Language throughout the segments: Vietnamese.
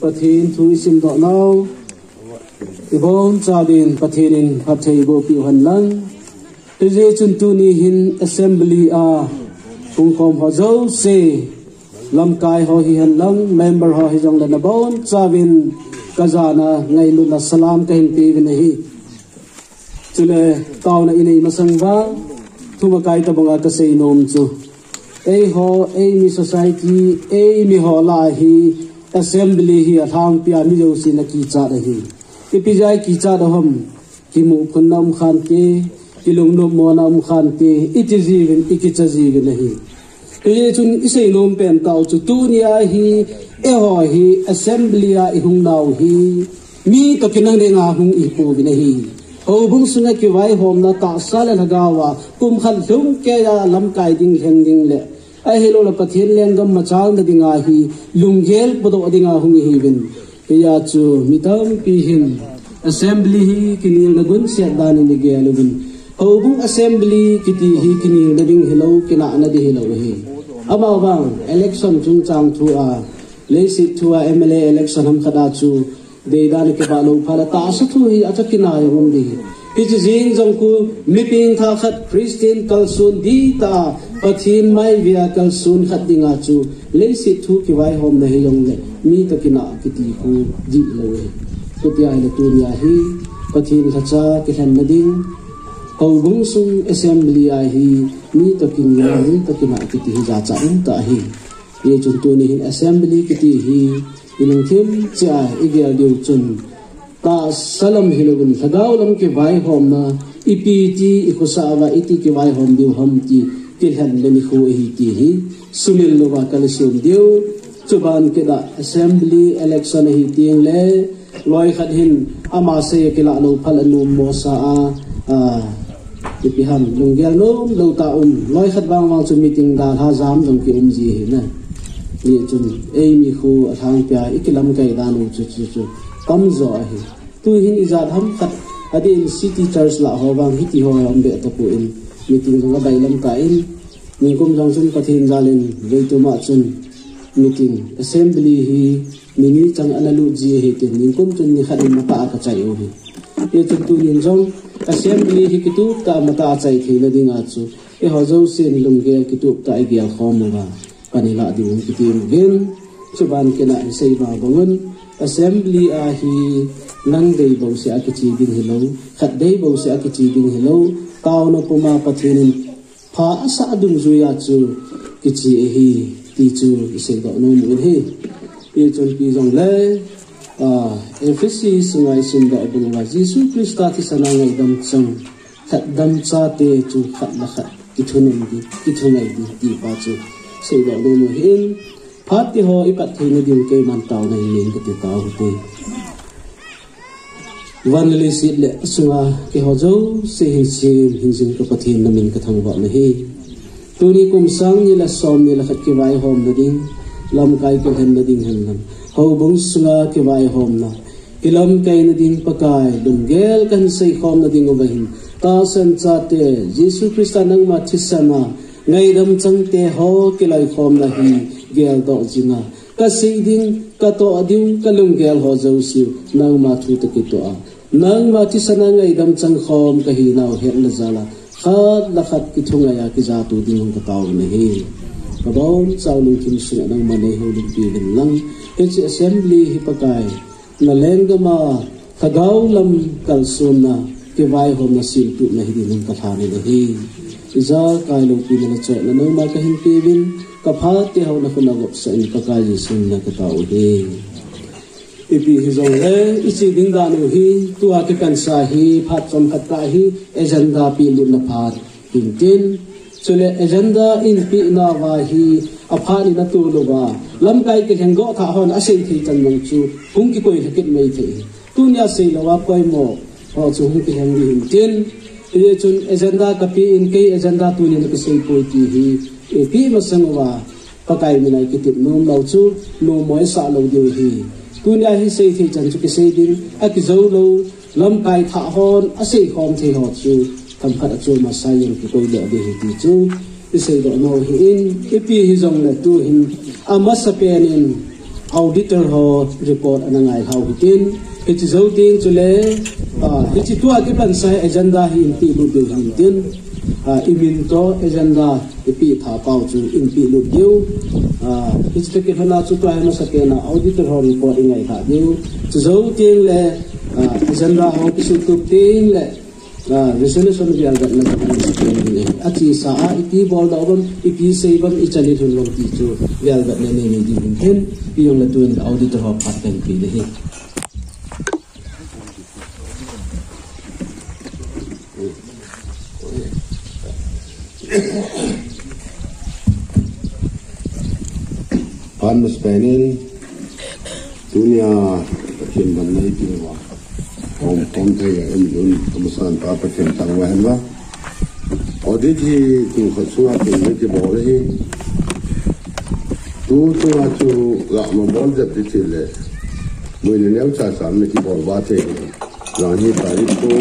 pathin thu isim do nau. Ibon chawin pathirin phathei bo pi han lang je chun tu ni hin assembly a. Kung kom ho zo se lam kai ho hi han lang member ho hi jong na bon chawin kazana ngai lu na salam ka hin pi ne hi. Chule taw na inei masang wa thuma kai ta bonga ka sei nom chu ei ho ei mi society ei mi ho la hi assembly hi athang pia mi lo si na ki cha da hi. Ki pi jai ki cha da hom, ki mu khun nam khan ke, ki lung no mo nam khan te iti ji vin iki cha ji vin hi. Ye chun isei nom pen tau chu tu ni a hi e ho hi, assembly a i hung nau hi. Mi to kinang de nga hung i pu vin hi. Ho bung sunga ki vai hom na ta sala lagawa kum khan lung ke ya lam kai ding heng ding le. Ai hello la pathian len gam machal na dinga hi lunggel podo adinga hungi hi bin ya chu mitam pi hin assembly hi kinil na gun sia dan ni ge alubin hobung assembly kiti hi kinil na ding hello kina na di hello hi ama bang election chung chang thu a le sit thu a mla election ham khada chu de dan ke ba lo phala ta sa thu hi acha kina ya hum di Ichi zing zong ku miping tha khat Christian kalsun di ta, pathin mai via kalsun khat dinga chu. Le si thu ki vai hom na hilong le. Mi ta kina kiti ku di lo he ku ti ai le tu ria hi, pathin kha cha ki han na ding. Kau bung sung assembly ai hi, mi ta kin ya hi ta kina kiti hi ja cha um ta hi. Ye chun tu ni hin assembly kiti hi ilang thêm cha igel diu chun ta salam hilogun thagaw lam ke vai hom na, ipi ti ikusa wa iti ke vai hom diu hom ti tilhan le khu hi ti hi. Sunil lo wa kalsium diu chuban ke da assembly election hi ting le, loi khat hin ama se ke la lo phal anu mo sa a ti pi ham lunggel no lo ta um. Loi khat bang wang chu meeting da ha jam dong ki um ji hi na. Ni chun, ei mi khu athang pya ikilam kai da nu chu chu chu. Kam zo hi tu hin izat ham khat adi in city church la ho bang hiti ho am be ta pu in. Meeting jong dai lam ka in. Ni kum jong sun pathin zalin ve tu ma chun meeting. Assembly hi mini chang analu ji he tin. Ni kum chun ni khadim ma pa ka chai o hi. Ye chun tu ni jong, assembly hi kitu ta ma ta chai thi na dinga chu. E ho zo sin lung ge kitu ta ai gyal khom ma kanila di un kitim gen chuban kena sei ba bangun. Assembly a hi nang dei bo se a kichi ding hello khat dei bo se a kichi ding hello taw no puma pathin pha asa dung zu ya chu kichi e hi ti chu se do no mu hi. E chon pi jong le, a efisi sungai sin da e bung wa jisu krista ti sana ngai dam chang. Khat dam cha te chu khat la khat ki thunum di, ki thunai di, ti pa chu. Se do no mu hin phát thì họ ipat thì nó dùng cây man tàu này lên cái tàu thì van vâng, lê sĩ lệ sua cái họ dấu sẽ hình xin hình dung cái phát hiện là mình, cái thằng vợ này tôi đi cùng sáng như là xóm như là khách cái vai hôm là đinh làm cái cái hình là đinh hình làm hầu bóng sua cái vai hôm là cái làm cái là đinh cái đừng ghé cái xây hôm là đinh ngồi hình ta sen cha te Jesus Christ nang ma. Chisama ngày dam chang te ho cái lời hôm là hình gel do jinga ka sei ding ka to ading ka lung gel ho zo si nang ma thu te ki to a. Nang ma ti sana ngai dam chang khom ka hi naw he la zala. Khat la khat ki thunga ya ki za tu ding ka taw ne he ka bom chaw lu kin si nang ma ne ho ling pi ling lang he chi assembly hi pakai na leng ga ma thagaw lam kal sun na, ke vai ho na sil tu na hi ding ka thani ne he za kai lo pi na cha na no ma ka hin pi bin ka pha te ho na ko na gop sa in ka ka ji sun na ka ta u de i pi hi zong le i chi ding da nu hi, tu a ke kan sa hi phat chom khat ta hi agenda pi lu na phat tin tin chule agenda in pi na wa hi, a pha ni na tu lu ba lam kai ke heng go tha hon a sei thi chan mong chu hung ki koi hakit mei the tu nya sei lo wa koi mo ho chu hung ki heng ni tin ye chun agenda ka pi in ke agenda tu ni eh, na ke sei poi ti hi e pi ma sang wa pakai mi nai ki tip nom lo chu no moi sa lo dio hi. Tunia hi sei thi chan chu ki sei ding a ki zo lo, lam kai tha hon a sei khom the ho chu tham khat a chu ma sai yin ki koi le de hi ti chu i sei do no hi in i pi hi zong le tu hin. A ma sa pen in, auditor ho, report anangai hau hitin it is voting to le it is to a given sai agenda hi in ti lu bil hitin imin to agenda ipi tha pau chu in pi lu diu it is ke hana chu to ai ma sakena auditor ho report ingai ha diu chu voting le agenda ho ki su tu ting le resolution bi al gatna ni achi sa a iti bol da bam ipi sei bam i chali thun lom ti chu bi al gatna ne ni din hen pi yong la tuin auditor ho pat kan pi le hi Pan Spainin dunia kacim banai piwa om om thầy em yun om san pa pa kem tang wa hanwa odi ji tu khat suwa tu ne ke bo le tu tu a tu la ma bol jat ti ti le mo ne ne cha sa me ti bol ba te la ni ta ri tu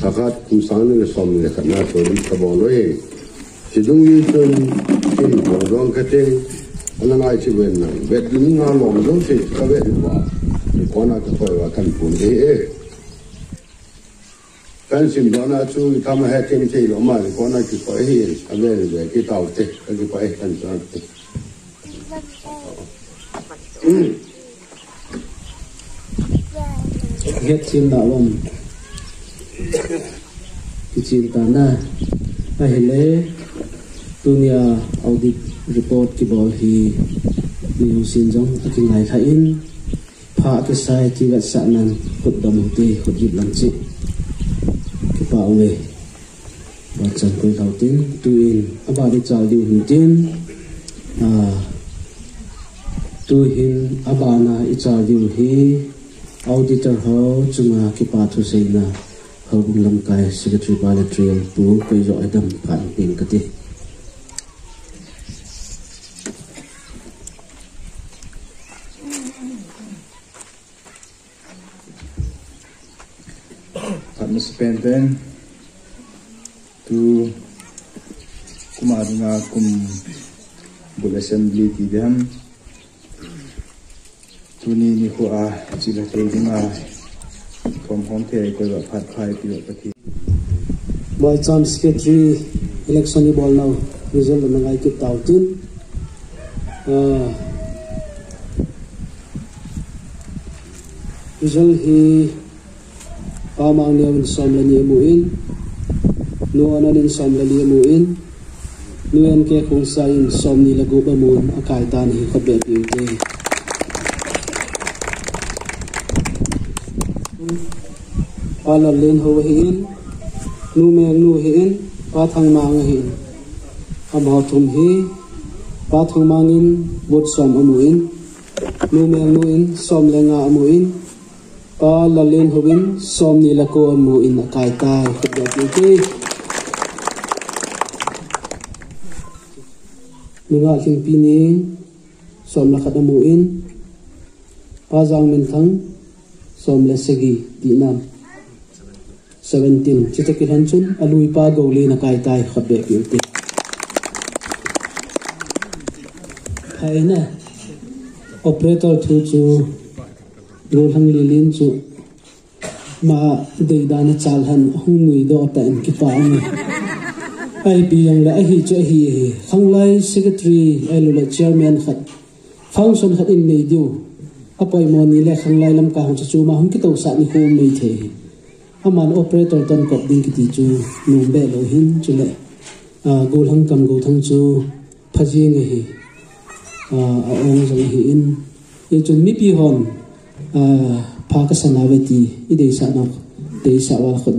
takat ku sang ne som ne khat na to ri ka bo lo ye si như yi tun kin bo cái tên anh ana ngai chi này, về bet ding nga lo ma có se được bet ba ni ko na ka to wa kan pun de e kan đó là chú tham hệ ha thì nó mà có ko na ki hiền hi về ve ve ki tao te a ki pa kan sa te get chin da wam ki chin ta na a tunia audit report ki bol hi ni sin jong akin ki ngai kha in. Pha ke sai ti ga sa nan khut dam te khut yip lam chi. Ki pa nge ba chan koi thau tin, tu in. Aba de chal di hu tin. A, tu hin aba na i chal di hi. Auditor ho chunga ki pa thu sei na. Ho bung lam kai secretary bilateral pu koi jo adam e phan pin ka ti. Participenten tu kumaringa kum assembly ti dam tu ni ko a chila te dinga kom hom the ko ba phat phai pi ba thi by chance secretary election ni bol now result na ngai ki tau tin. Uh, result hi pamang niya win som la niya muin. No ano din som la niya muin nuyen ke kung sa in som ni lagu ba mun akay tan hi kabe beauty ala len ho hin nu me nu hin pa thang mang hin am ho thum hi pa thang mangin bot som amuin. Nu me nu in som lenga amuin pa la len ho in som ni la ko amuin akai tai kabe beauty Nunga king pining som la khada muin pa jang min thang som la segi di nam. 17 chita ki han chun alui pa go le na kai tai khabe ki ti hai na operator thu chu ro hang lê liên chu ma dei da e. na chal han hung mui do ta en ki pa ni ai pi yang la hi chu hi khang lai secretary ai lo chairman khat. Function khat in nei diu. Apoi mo ni le khang lai lam ka hong chu ma hong ki to sa ni hu mei the. Aman operator ton kop ding ki ti chu. Nu be lo hin chu le. A gol hang kam go thang chu. Phaji nge hi. A a ong jong hi in. Ye chun mi pi hon a pha ka sana ve ti i de sa na de sa wa khod